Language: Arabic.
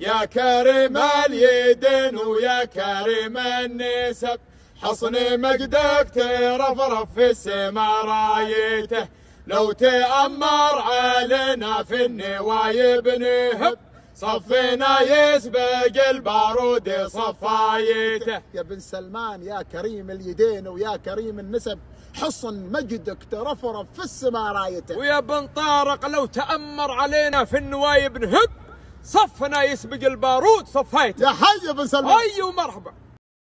يا كريم اليدين ويا كريم النسب حصن مجدك ترفرف في السما رايته لو تأمر علينا في النوايب نهب صفنا يسبق البارود صفايته يا بن سلمان يا كريم اليدين ويا كريم النسب حصن مجدك ترفرف في السما رايته ويا بن طارق لو تأمر علينا في النوايب نهب صفنا يسبق البارود صفايته يا حي يا بن سلمان. أي ومرحبا.